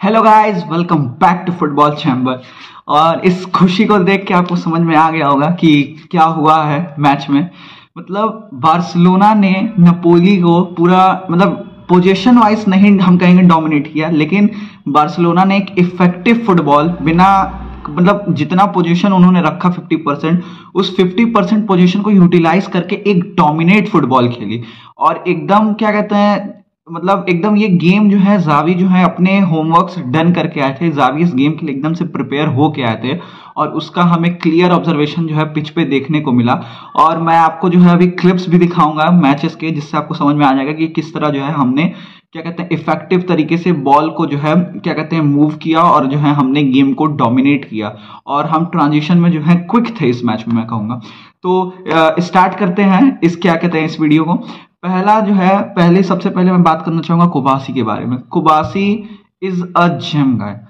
Hello guys welcome back to football chamber और इस खुशी को देख के आपको समझ में आ गया होगा कि क्या हुआ है मैच में। मतलब बार्सिलोना ने नपोली को पूरा मतलब पोजीशन वाइज नहीं हम कहेंगे डोमिनेट किया, लेकिन बार्सिलोना ने एक इफ़ेक्टिव फुटबॉल बिना मतलब जितना पोजीशन उन्होंने रखा 50 परसेंट उस 50 परसेंट पोजिशन को यूटिलाइज करके एक डोमिनेट फुटबॉल खेली। और एकदम क्या कहते हैं मतलब एकदम ये गेम जो है जावी जो है, अपने होमवर्क्स डन करके आए थे। जावी इस गेम के लिए एकदम से प्रिपेयर हो के आए थे और उसका हमें क्लियर ऑब्जर्वेशन जो है पिच पे देखने को मिला। और मैं आपको जो है अभी क्लिप्स भी दिखाऊँगा मैचेस के, जिससे आपको समझ में आ जाएगा कि किस तरह जो है हमने, क्या कहते हैं इफ़ेक्टिव तरीके से बॉल को जो है, क्या कहते हैं मूव किया और जो है हमने गेम को डोमिनेट किया। और हम ट्रांजिशन में जो है क्विक थे इस मैच में, मैं कहूँगा। तो स्टार्ट करते हैं इस, क्या कहते हैं, इस वीडियो को। पहला जो है, पहले, सबसे पहले मैं बात करना चाहूँगा कुबासी के बारे में। कुबासी इज़ अ जेम गाय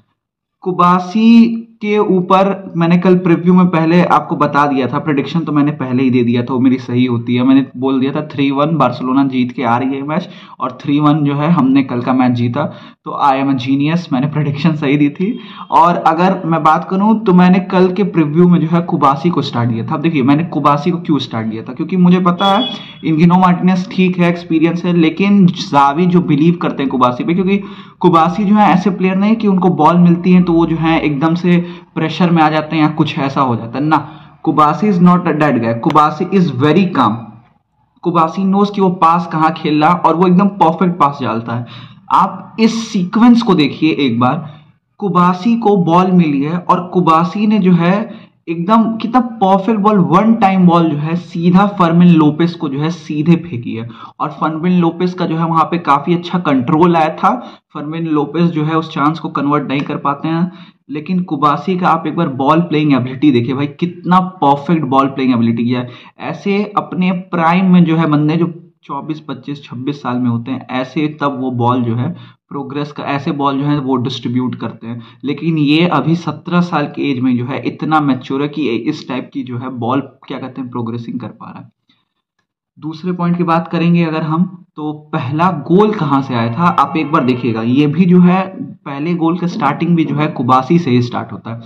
कुबासी के ऊपर मैंने कल प्रिव्यू में पहले आपको बता दिया था। प्रडिक्शन तो मैंने पहले ही दे दिया था, वो मेरी सही होती है। मैंने बोल दिया था थ्री वन बार्सिलोना जीत के आ रही है मैच और थ्री वन जो है, हमने कल का मैच जीता। तो आई एम अ जीनियस मैंने प्रडिक्शन सही दी थी। और अगर मैं बात करूँ तो मैंने कल के प्रिव्यू में जो है, कुबासी को स्टार्ट किया था। अब देखिए, मैंने कुबासी को क्यों स्टार्ट किया था? क्योंकि मुझे पता है इनगिनो मार्टिनेस ठीक है एक्सपीरियंस है, लेकिन जावी जो बिलीव करते हैं कुबासी पे, क्योंकि कुबासी जो है ऐसे प्लेयर नहीं कि उनको बॉल मिलती है तो वो जो है एकदम से प्रेशर में आ जाते हैं या कुछ ऐसा हो जाता है। ना, Cubarsi is not a dead guy Cubarsi is very calm Cubarsi knows कि वो पास कहाँ खेल रहा और वो एकदम परफेक्ट पास डालता है। आप इस सीक्वेंस को देखिए एक बार, कुबासी को बॉल मिली है और कुबासी ने जो है एकदम कितना perfect ball one time ball जो है, सीधा फर्मिन लोपेस को जो है सीधे फेंकी है। और फर्मिन लोपेस का जो है वहाँ पे काफ़ी अच्छा कंट्रोल आया था। फर्मिन लोपेस जो है उस चांस को कन्वर्ट नहीं कर पाते हैं। लेकिन कुबासी का आप एक बार बॉल प्लेइंग एबिलिटी देखिए भाई, कितना परफेक्ट बॉल प्लेइंग एबिलिटी किया है। ऐसे अपने प्राइम में जो है बंदे जो 24, 25, 26 साल में होते हैं। ऐसे तब वो बॉल जो है प्रोग्रेस का ऐसे बॉल जो है वो डिस्ट्रीब्यूट करते हैं। लेकिन ये अभी सत्रह साल की एज में जो है इतना मैच्योर है कि इस टाइप की जो है बॉल क्या कहते हैं प्रोग्रेसिंग कर पा रहा है। दूसरे पॉइंट की बात करेंगे अगर हम तो पहला गोल कहाँ से आया था? आप एक बार देखिएगा। ये भी जो है पहले गोल का स्टार्टिंग भी जो है कुबासी से ही स्टार्ट होता है।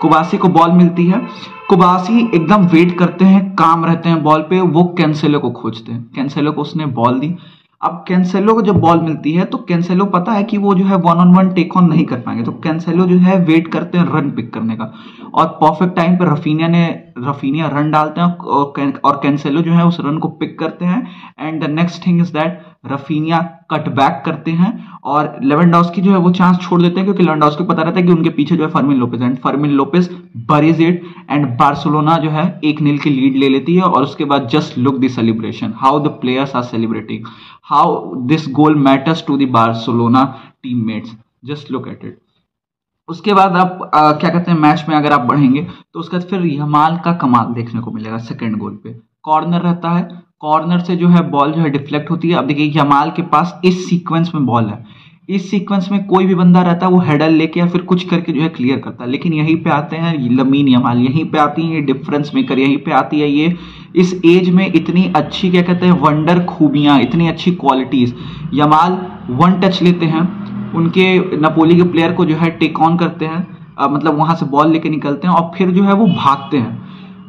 कुबासी को बॉल मिलती है। कुबासी एकदम वेट करते हैं, काम रहते हैं बॉल पे, वो कैंसेलो को खोजते हैं। कैंसेलो को उसने बॉल दी। अब कैंसेलो को जब बॉल मिलती है तो कैंसेलो पता है कि वो जो है one on one take on नहीं कर पाएँगे। तो कैंसेलो जो है वेट करते हैं रन पिक करने का। और परफेक्ट टाइम पर रफीनिया ने रफीनिया रन डालते हैं और कैंसेलो जो है उस रन को पिक करते हैं। And the next thing is that Raphinha cut back करते हैं और लेवेंडॉस्की जो है वो चांस छोड़ देते हैं क्योंकि लेवेंडॉस्की को पता रहता है कि उनके पीछे जो है Fermin Lopez and Fermin Lopez buries it and Barcelona जो है एक नील की लीड ले लेती है और उसके बाद just look the celebration how the players are celebrating how this goal matters to the Barcelona teammates just look at it उसके बाद आप आ, क्या कहते हैं मैच में अगर आप बढ़ेंगे तो उसके बाद फिर यमाल का कमाल देखने को मिलेगा सेकेंड गोल पे। कॉर्नर रहता है। कॉर्नर से जो है बॉल जो है डिफ्लेक्ट होती है। अब देखिए यमाल के पास इस सीक्वेंस में बॉल है। इस सीक्वेंस में कोई भी बंदा रहता है वो हेडल लेके या फिर कुछ करके जो है क्लियर करता है। लेकिन यहीं पे आते हैं लमीन यमाल यहीं पे आती है ये डिफरेंस मेकर यहीं पे आती है ये इस एज में इतनी अच्छी क्या कहते हैं वंडर खूबियाँ इतनी अच्छी क्वालिटीज यमाल वन टच लेते हैं। उनके नपोली के प्लेयर को जो है टेक ऑन करते हैं आ, मतलब वहाँ से बॉल लेके निकलते हैं और फिर जो है वो भागते हैं।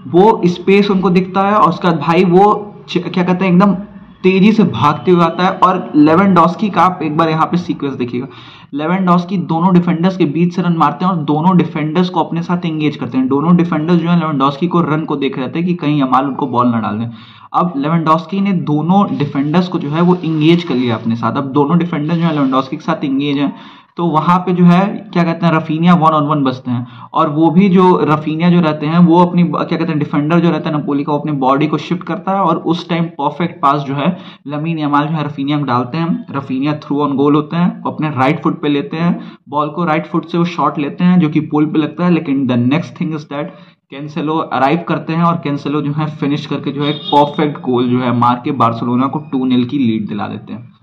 वो स्पेस उनको दिखता है और उसका भाई वो क्या कहते हैं एकदम तेज़ी से भागते हुए आता है और लेवन डॉस्की का आप एक बार यहाँ पे सीक्वेंस देखिएगा। लेवन डॉस्की दोनों डिफेंडर्स के बीच से रन मारते हैं और दोनों डिफेंडर्स को अपने साथ एंगेज करते हैं। दोनों डिफेंडर्स जो है लेवन डॉस्की को रन को देख रहे थे कि कहीं अमाल उनको बॉल ना डाल दें। अब लेवेंडोस्की ने दोनों डिफेंडर्स को जो है, वो इंगेज कर लिया अपने साथ। अब दोनों डिफेंडर्स जो है लेवेंडोस्की के साथ इंगेज हैं। तो वहाँ पे जो है, क्या कहते हैं, रफीनिया वन ऑन वन बसते हैं। और वो भी जो रफीनिया जो रहते हैं, वो अपनी, क्या कहते हैं डिफेंडर जो रहता है नपोली का अपनी बॉडी को शिफ्ट करता है और उस टाइम परफेक्ट पास जो है लमीन यमाल जो है, रफीनिया डालते हैं। रफीनिया थ्रू ऑन गोल होते हैं, वो अपने राइट फुट पे लेते हैं। बॉल को राइट फुट से वो शॉट लेते हैं, जो कि पोल पे लगता है, लेकिन the next thing is that Cancelo arrive करते हैं और कैंसेलो जो है फिनिश करके जो है परफेक्ट गोल जो है, मार के बार्सिलोना को टू नील की लीड दिला देते हैं।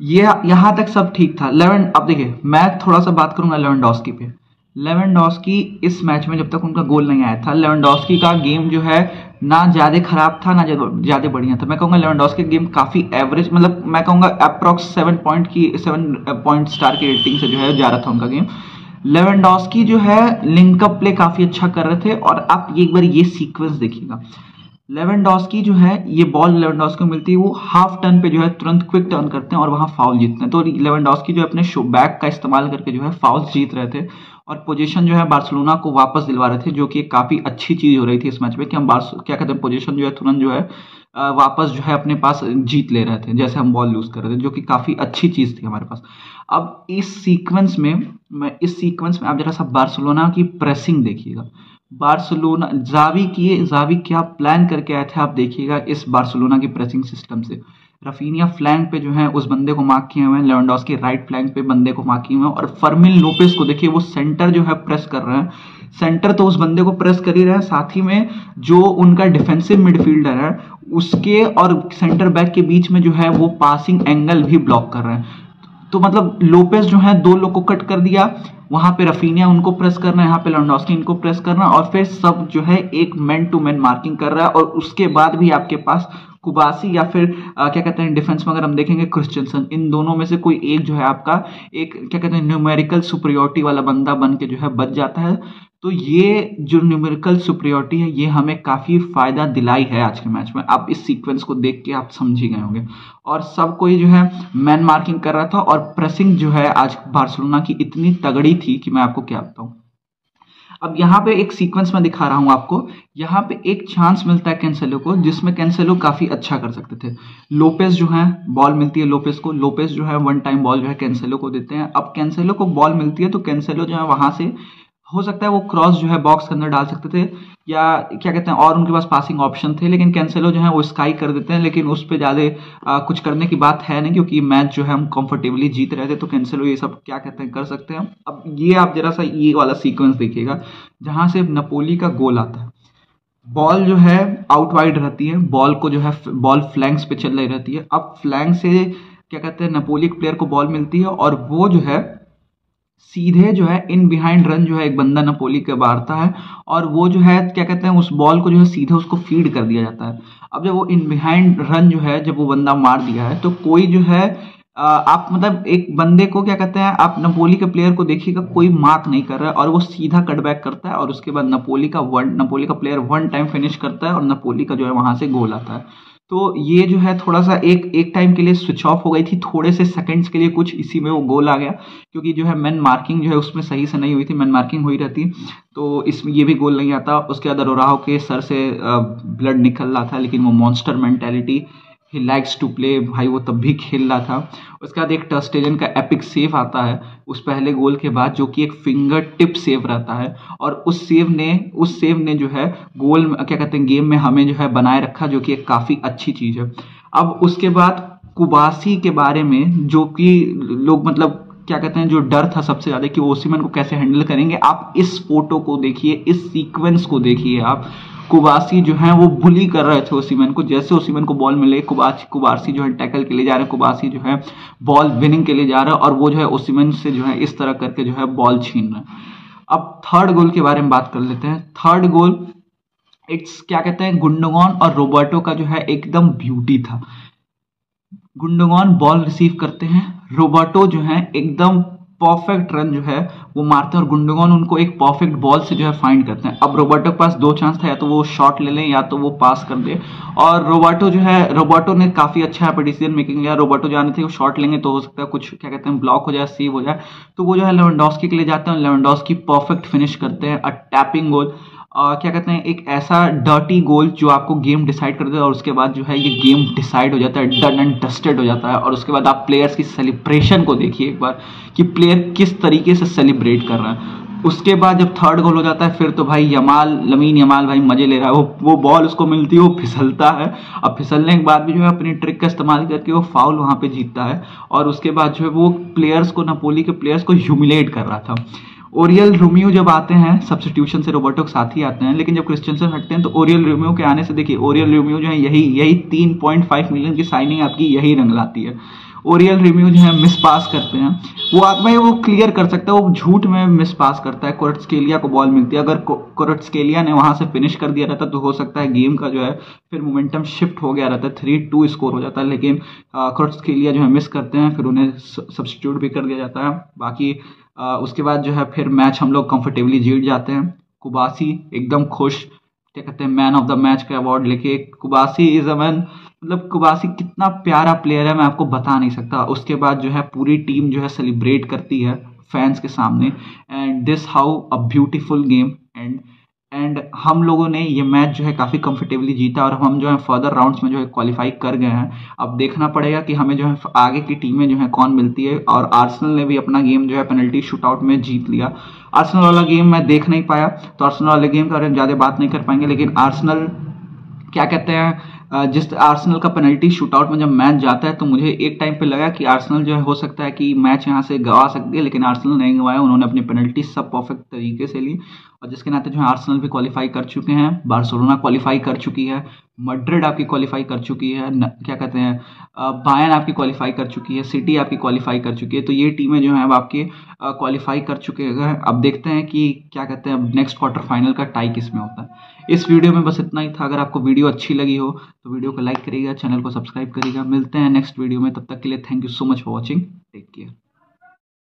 ये यहाँ तक सब ठीक था। लेवन अब देखिए, मैं थोड़ा सा बात करूँगा लेवन डॉस्की पे। लेवन डॉस्की इस मैच में जब तक उनका गोल नहीं आया था लेवन डॉस्की का गेम जो है ना ज़्यादा खराब था, ना ज़्यादा बढ़िया था। मैं कहूँगा लेवेंडोस्की की गेम काफ़ी एवरेज मतलब मैं कहूँगा अप्रॉक्स सेवन पॉइंट की सेवन पॉइंट स्टार की रेटिंग से जो है जा रहा था उनका गेम लेवेंडोस्की जो है लिंकअप प्ले काफ़ी अच्छा कर रहे थे और आप एक बार ये सीक्वेंस देखिएगा। लेवेंडोस्की जो है, ये बॉल लेवेंडोस्की को मिलती है, वो हाफ़ टर्न पे जो है, तुरंत क्विक टर्न करते हैं और वहाँ फाउल जीतते हैं। तो लेवेंडोस्की जो है, अपने शो बैक का इस्तेमाल करके जो है फाउल जीत रहे थे और पोजीशन जो है बार्सिलोना को वापस दिलवा रहे थे, जो कि काफ़ी अच्छी चीज़ हो रही थी इस मैच में कि हम बार्स क्या कहते हैं पोजीशन जो है, तुरंत जो है वापस जो है, अपने पास जीत ले रहे थे, जैसे हम बॉल लूज कर रहे थे, जो कि काफ़ी अच्छी चीज़ थी हमारे पास। अब इस सीक्वेंस में, मैं, इस सीक्वेंस में आप जरा सा बार्सिलोना की प्रेसिंग देखिएगा। बार्सिलोना, जावी किए, जावी क्या प्लान करके आए थे आप देखिएगा इस बार्सिलोना की प्रेसिंग सिस्टम से। रफीनिया फ्लैंक पे जो है, उस बंदे को मार्क किए हुए हैं लेवनडॉस के राइट फ्लैंक पे बंदे को मार्क किए हुए हैं और फर्मिन लोपेस को देखिए, वो सेंटर जो है प्रेस कर रहे हैं। सेंटर तो उस बंदे को प्रेस कर ही रहे हैं, साथ ही में जो उनका डिफेंसिव मिडफील्डर है, उसके और सेंटर बैक के बीच में जो है, वो पासिंग एंगल भी ब्लॉक कर रहे हैं। तो मतलब लोपेस जो है, दो लोग को कट कर दिया वहाँ पे रफीनिया उनको प्रेस करना है यहाँ पे लॉन्डोस्की इनको प्रेस करना और फिर सब जो है एक मैन टू मैन मार्किंग कर रहा है और उसके बाद भी आपके पास कुबासी या फिर आ, क्या कहते हैं डिफेंस में अगर हम देखेंगे क्रिश्चियनसन इन दोनों में से कोई एक जो है आपका एक क्या कहते हैं न्यूमेरिकल सुप्रियोरिटी वाला बंदा बन के जो है बच जाता है। तो ये जो न्यूमेरिकल सुप्रियोरिटी है ये हमें काफ़ी फ़ायदा दिलाई है आज के मैच में। आप इस सीक्वेंस को देख के आप समझ ही गए होंगे। और सब कोई जो है मैन मार्किंग कर रहा था और प्रेसिंग जो है आज बार्सिलोना की इतनी तगड़ी थी कि मैं आपको क्या बताऊँ। अब यहाँ पे एक सीक्वेंस में दिखा रहा हूँ आपको। यहाँ पे एक चांस मिलता है कैंसेलो को, जिसमें कैंसेलो काफ़ी अच्छा कर सकते थे। लोपेस जो है बॉल मिलती है लोपेस को। लोपेस जो है वन टाइम बॉल जो है कैंसेलो को देते हैं। अब कैंसेलो को बॉल मिलती है तो कैंसेलो जो है, वहाँ से हो सकता है वो क्रॉस जो है बॉक्स के अंदर डाल सकते थे, या क्या कहते हैं, और उनके पास पासिंग ऑप्शन थे, लेकिन कैंसिलो जो है वो स्काई कर देते हैं, लेकिन उस पर ज़्यादा कुछ करने की बात है नहीं, क्योंकि मैच जो है हम कंफर्टेबली जीत रहे थे तो कैंसिलो ये सब क्या कहते हैं, कर सकते हैं अब ये आप जरा सा ये वाला सीक्वेंस देखिएगा, जहाँ से नपोली का गोल आता है। बॉल जो है आउट वाइड रहती है बॉल को जो है बॉल फ्लैंक्स पे चल रही रहती है। अब फ्लैंक से क्या कहते हैं नपोली प्लेयर को बॉल मिलती है, और वो जो है सीधे जो है इन बिहाइंड रन जो है, एक बंदा नपोली के मारता है और वो जो है, क्या कहते हैं, उस बॉल को जो है, सीधे उसको फ़ीड कर दिया जाता है। अब जब वो इन बिहाइंड रन जो है, जब वो बंदा मार दिया है तो कोई जो है आप मतलब एक बंदे को क्या कहते हैं, आप नपोली के प्लेयर को देखिएगा, कोई मार्क नहीं कर रहा है और वो सीधा कट बैक करता है और उसके बाद नपोली का वन नपोली का प्लेयर वन टाइम फिनिश करता है और नपोली का जो है, वहाँ से गोल आता है। तो ये जो है थोड़ा सा एक एक टाइम के लिए स्विच ऑफ़ हो गई थी। थोड़े से सेकंड्स के लिए कुछ इसी में वो गोल आ गया, क्योंकि जो है मैन मार्किंग जो है उसमें सही से नहीं हुई थी मैन मार्किंग हुई रहती। तो इसमें ये भी गोल नहीं आता। उसके बाद अरोराहो के सर से ब्लड निकल रहा था, लेकिन वो मॉन्स्टर मेंटेलिटी ही लाइक्स टू प्ले भाई वो तब भी खेल रहा था। उसके बाद एक टस्टेजन का एपिक सेव आता है। उस पहले गोल के बाद जो कि एक फिंगर टिप सेव रहता है। और उस सेव ने, उस सेव ने जो है गोल क्या कहते हैं गेम में हमें जो है बनाए रखा, जो कि एक काफ़ी अच्छी चीज़ है। अब उसके बाद कुबासी के बारे में जो कि लोग मतलब क्या कहते हैं, जो डर था सबसे ज़्यादा कि ओसीमन को कैसे हैंडल करेंगे, आप इस फ़ोटो को देखिए, इस सीक्वेंस को देखिए आप। कुबासी जो है, वो बुली कर रहे थे ओसीमन को। जैसे ओसीमन को बॉल मिले कुबासी कुबासी जो है टैकल के लिए जा रहे हैं कुबासी जो है बॉल विनिंग के लिए जा रहा है, और वो जो है ओसीमन से जो है इस तरह करके जो है बॉल छीन रहे अब थर्ड गोल के बारे में बात कर लेते हैं। थर्ड गोल इट्स क्या कहते हैं? गुंडोगॉन और रोबर्टो का जो है एकदम ब्यूटी था। गुंडोगॉन बॉल रिसीव करते हैं। रोबर्टो जो है, एकदम परफेक्ट रन जो है, वो मारते हैं और गुंडगोन उनको एक परफेक्ट बॉल से जो है फाइंड करते हैं। अब रोबर्टो के पास दो चांस था, या तो वो शॉट ले लें, या तो वो पास कर दे। और रोबर्टो जो है, रोबर्टो ने काफ़ी अच्छा डिसीज़न मेकिंग लिया। रोबर्टो जाने थे, वो शॉट लेंगे तो हो सकता है कुछ, क्या कहते हैं ब्लॉक हो जाए सीव हो जाए। तो वो जो है लेवनडॉस्की के लिए जाते हैं लेवनडॉस्की परफेक्ट फिनिश करते हैं अ टैपिंग गोल क्या कहते हैं, एक ऐसा डर्टी गोल जो आपको गेम डिसाइड कर देता है और उसके बाद जो है ये गेम डिसाइड हो जाता है डन एंड डस्टेड हो जाता है और उसके बाद आप प्लेयर्स की सेलिब्रेशन को देखिए एक बार कि प्लेयर किस तरीके से सेलिब्रेट कर रहा है। उसके बाद जब थर्ड गोल हो जाता है, फिर तो भाई यमाल लमीन यमाल भाई मज़े ले रहा है। वो वो बॉल उसको मिलती है, वो फिसलता है। अब फिसलने के बाद भी जो है अपनी ट्रिक का इस्तेमाल करके वो फाउल वहाँ पे जीतता है और उसके बाद जो है वो प्लेयर्स को नपोली के प्लेयर्स को ह्यूमिलेट कर रहा था। ओरियल रोमियो जब आते हैं सब्सिट्यूशन से रोबोटो के साथ ही आते हैं, लेकिन जब क्रिस्टियनसन हटते हैं तो ओरियल रोमियो के आने से देखिए, ओरियल रोमियो जो है, यही यही तीन पॉइंट फाइव मिलियन की साइनिंग आपकी यही रंग लाती है। ओरियल रिम्यू जो है मिस पास करते हैं। वो आदमी वो क्लियर कर सकता है, वो झूठ में मिस पास करता है। कोरट्सकेलिया को बॉल मिलती है। अगर कोरट्सकेलिया ने वहाँ से फिनिश कर दिया रहता तो हो सकता है गेम का जो है, फिर मोमेंटम शिफ्ट हो गया रहता है थ्री टू स्कोर हो जाता है लेकिन कोरट्सकेलिया जो है मिस करते हैं, फिर उन्हें सब्सटीट्यूट भी कर दिया जाता है। बाकी उसके बाद जो है फिर मैच हम लोग कंफर्टेबली जीत जाते हैं। कुबासी एकदम खुश, क्या कहते हैं मैन ऑफ़ द मैच का अवार्ड लेके। कुबासी इज़ अ मैन मतलब कुबासी कितना प्यारा प्लेयर है, मैं आपको बता नहीं सकता। उसके बाद जो है पूरी टीम जो है सेलिब्रेट करती है फैंस के सामने। And this how a beautiful game and and हम लोगों ने ये मैच जो है काफ़ी कंफर्टेबली जीता और हम जो है फर्दर राउंड्स में जो है क्वालिफाई कर गए हैं। अब देखना पड़ेगा कि हमें जो है आगे की टीमें जो है कौन मिलती है और आर्सेनल ने भी अपना गेम जो है पेनल्टी शूटआउट में जीत लिया। आर्सेनल वाला गेम मैं देख नहीं पाया तो आर्सेनल वाले गेम के बारे में ज़्यादा बात नहीं कर पाएँगे, लेकिन आर्सेनल क्या कहते हैं? जिस आर्सनल का पेनल्टी शूटआउट में जब मैच जाता है तो मुझे एक टाइम पे लगा कि आर्सनल जो है हो सकता है कि मैच यहाँ से गवा सकती है लेकिन आर्सनल नहीं गवाया। उन्होंने अपनी पेनल्टी सब परफेक्ट तरीके से ली। और जिसके नाते जो है आर्सनल भी क्वालिफाई कर चुके हैं। बार्सोलोना क्वालिफाई कर चुकी है। मड्रिड आपकी क्वालिफाई कर चुकी है। न, क्या कहते हैं? बायन आपकी क्वालिफाई कर चुकी है सिटी आपकी क्वालिफाई कर चुकी है तो ये टीमें जो हैं अब आपके क्वालिफाई कर चुके हैं। अब देखते हैं कि क्या कहते हैं अब नेक्स्ट क्वार्टर फाइनल का टाई किसमें होता है। इस वीडियो में बस इतना ही था। अगर आपको वीडियो अच्छी लगी हो तो वीडियो को लाइक करिएगा चैनल को सब्सक्राइब करिएगा। मिलते हैं नेक्स्ट वीडियो में। तब तक के लिए thank you so much for watching take care